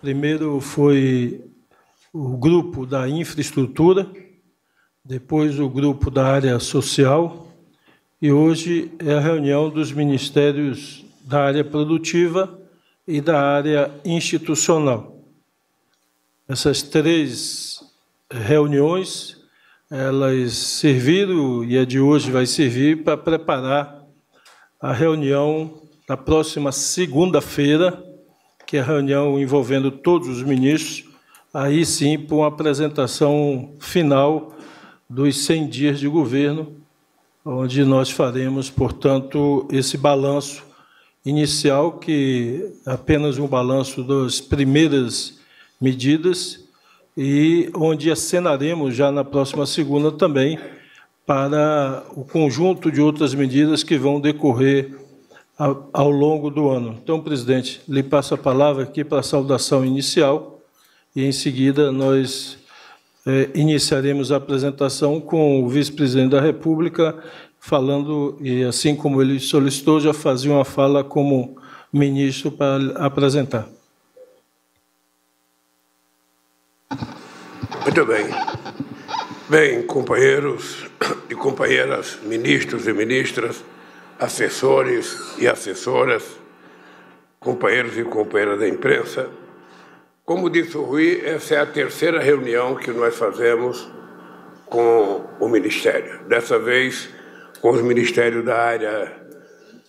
Primeiro foi o grupo da infraestrutura, depois o grupo da área social, e hoje é a reunião dos ministérios da área produtiva e da área institucional. Essas três reuniões, elas serviram, e a de hoje vai servir, para preparar a reunião da próxima segunda-feira, que é a reunião envolvendo todos os ministros, aí sim, para uma apresentação final dos 100 dias de governo, onde nós faremos, portanto, esse balanço inicial, que é apenas um balanço das primeiras medidas, e onde acenaremos já na próxima segunda também para o conjunto de outras medidas que vão decorrer ao longo do ano. Então, presidente, lhe passo a palavra aqui para a saudação inicial e, em seguida, nós é, iniciaremos a apresentação com o vice-presidente da República, falando, e assim como ele solicitou, já fazia uma fala como ministro para apresentar. Muito bem. Bem, companheiros e companheiras, ministros e ministras, assessores e assessoras, companheiros e companheiras da imprensa, como disse o Rui, essa é a terceira reunião que nós fazemos com o Ministério. Dessa vez, com os Ministérios da área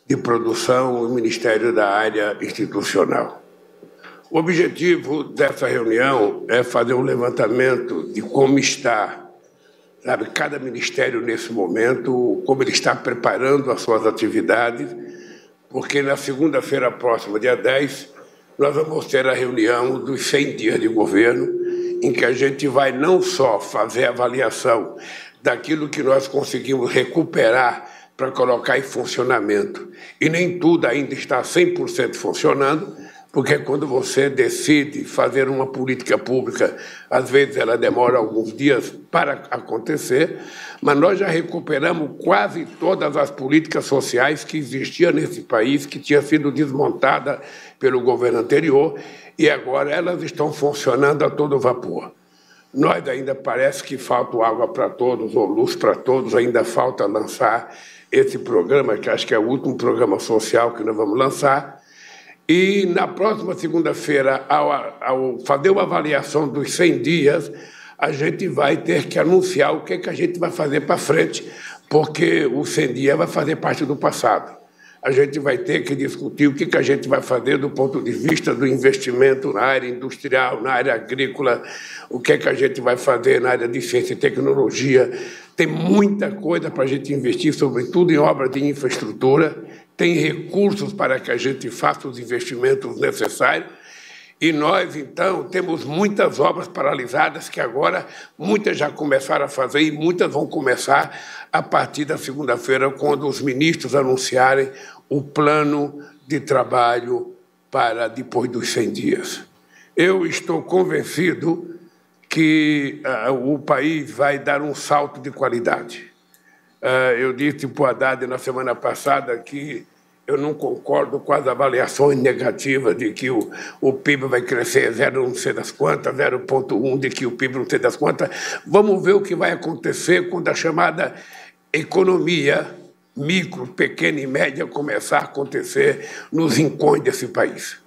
de produção e o Ministério da área institucional. O objetivo dessa reunião é fazer um levantamento de como está sabe, cada ministério nesse momento, como ele está preparando as suas atividades, porque na segunda-feira próxima, dia 10, nós vamos ter a reunião dos 100 dias de governo, em que a gente vai não só fazer avaliação daquilo que nós conseguimos recuperar para colocar em funcionamento, e nem tudo ainda está 100% funcionando, porque quando você decide fazer uma política pública, às vezes ela demora alguns dias para acontecer, mas nós já recuperamos quase todas as políticas sociais que existiam nesse país, que tinha sido desmontada pelo governo anterior, e agora elas estão funcionando a todo vapor. Nós ainda parece que falta água para todos, ou luz para todos, ainda falta lançar esse programa, que acho que é o último programa social que nós vamos lançar, e na próxima segunda-feira, ao, ao, fazer uma avaliação dos 100 dias, a gente vai ter que anunciar o que, é que a gente vai fazer para frente, porque o 100 dias vai fazer parte do passado. A gente vai ter que discutir o que, que a gente vai fazer do ponto de vista do investimento na área industrial, na área agrícola, o que, é que a gente vai fazer na área de ciência e tecnologia. Tem muita coisa para a gente investir, sobretudo em obras de infraestrutura tem recursos para que a gente faça os investimentos necessários. E nós, então, temos muitas obras paralisadas que agora muitas já começaram a fazer e muitas vão começar a partir da segunda-feira, quando os ministros anunciarem o plano de trabalho para depois dos 100 dias. Eu estou convencido que uh, o país vai dar um salto de qualidade. Uh, eu disse para o Haddad na semana passada que eu não concordo com as avaliações negativas de que o, o PIB vai crescer 0 não sei das quantas, 0,1 de que o PIB não sei das quantas. Vamos ver o que vai acontecer quando a chamada economia micro, pequena e média começar a acontecer nos rincões desse país.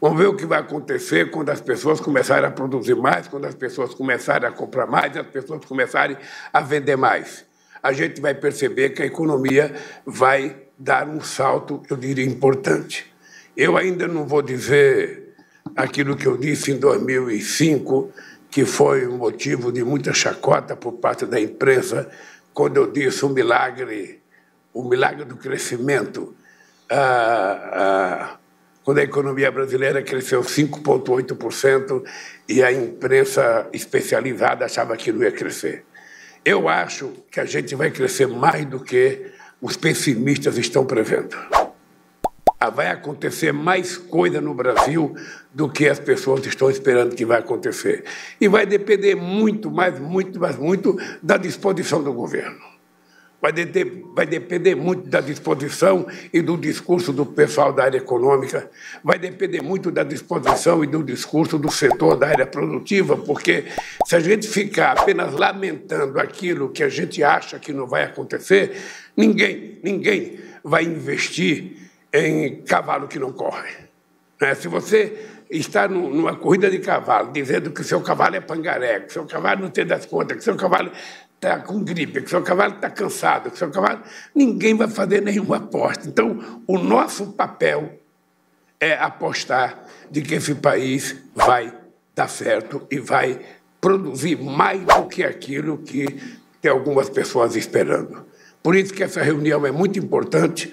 Vamos ver o que vai acontecer quando as pessoas começarem a produzir mais, quando as pessoas começarem a comprar mais, as pessoas começarem a vender mais a gente vai perceber que a economia vai dar um salto, eu diria, importante. Eu ainda não vou dizer aquilo que eu disse em 2005, que foi um motivo de muita chacota por parte da imprensa, quando eu disse o milagre, o milagre do crescimento. Ah, ah, quando a economia brasileira cresceu 5,8% e a imprensa especializada achava que não ia crescer. Eu acho que a gente vai crescer mais do que os pessimistas estão prevendo. Ah, vai acontecer mais coisa no Brasil do que as pessoas estão esperando que vai acontecer. E vai depender muito, mais, muito, mais, muito da disposição do governo. Vai, de, vai depender muito da disposição e do discurso do pessoal da área econômica, vai depender muito da disposição e do discurso do setor da área produtiva, porque se a gente ficar apenas lamentando aquilo que a gente acha que não vai acontecer, ninguém, ninguém vai investir em cavalo que não corre. Né? Se você está numa corrida de cavalo, dizendo que o seu cavalo é pangaré, que o seu cavalo não tem das contas, que o seu cavalo está com gripe, que o seu cavalo está cansado, que o seu cavalo. Ninguém vai fazer nenhuma aposta. Então, o nosso papel é apostar de que esse país vai dar certo e vai produzir mais do que aquilo que tem algumas pessoas esperando. Por isso que essa reunião é muito importante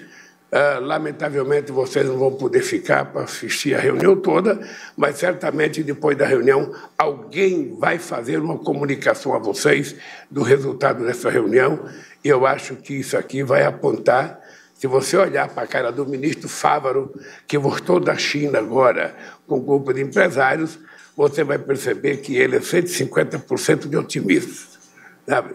Uh, lamentavelmente, vocês não vão poder ficar para assistir a reunião toda, mas certamente depois da reunião alguém vai fazer uma comunicação a vocês do resultado dessa reunião. E eu acho que isso aqui vai apontar. Se você olhar para a cara do ministro Fávaro, que voltou da China agora com um grupo de empresários, você vai perceber que ele é 150% de otimista. Sabe?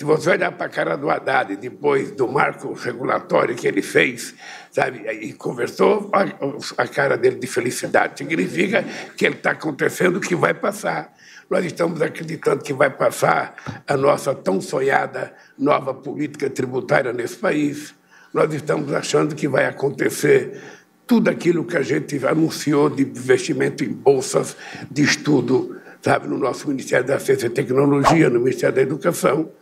Se você olhar para a cara do Haddad, depois do marco regulatório que ele fez, sabe, e conversou, a, a cara dele de felicidade. Significa que ele está acontecendo o que vai passar. Nós estamos acreditando que vai passar a nossa tão sonhada nova política tributária nesse país. Nós estamos achando que vai acontecer tudo aquilo que a gente anunciou de investimento em bolsas de estudo, sabe, no nosso Ministério da Ciência e Tecnologia, no Ministério da Educação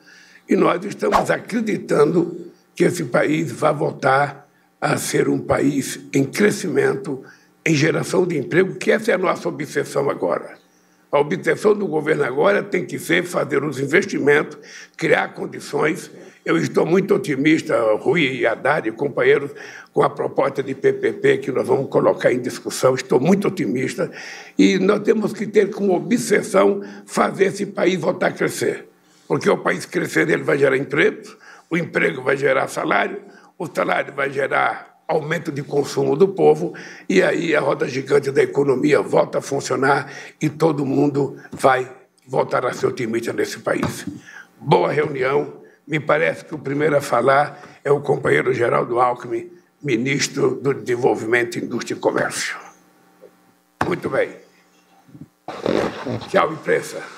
e nós estamos acreditando que esse país vai voltar a ser um país em crescimento, em geração de emprego, que essa é a nossa obsessão agora. A obsessão do governo agora tem que ser fazer os investimentos, criar condições. Eu estou muito otimista, Rui e Haddad, companheiros, com a proposta de PPP que nós vamos colocar em discussão. Estou muito otimista. E nós temos que ter como obsessão fazer esse país voltar a crescer. Porque o país crescendo, ele vai gerar emprego, o emprego vai gerar salário, o salário vai gerar aumento de consumo do povo, e aí a roda gigante da economia volta a funcionar e todo mundo vai voltar a ser otimista nesse país. Boa reunião. Me parece que o primeiro a falar é o companheiro Geraldo Alckmin, ministro do Desenvolvimento, Indústria e Comércio. Muito bem. Tchau, imprensa.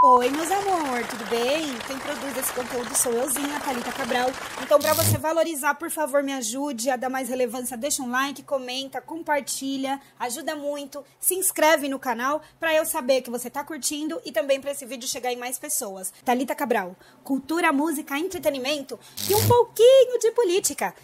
Oi, meus amor, tudo bem? Quem produz esse conteúdo sou euzinha, Thalita Cabral. Então, para você valorizar, por favor, me ajude a dar mais relevância. Deixa um like, comenta, compartilha, ajuda muito. Se inscreve no canal para eu saber que você tá curtindo e também para esse vídeo chegar em mais pessoas. Thalita Cabral, cultura, música, entretenimento e um pouquinho de política.